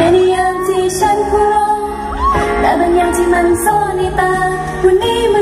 Many empty shadows, but many empty man's only time.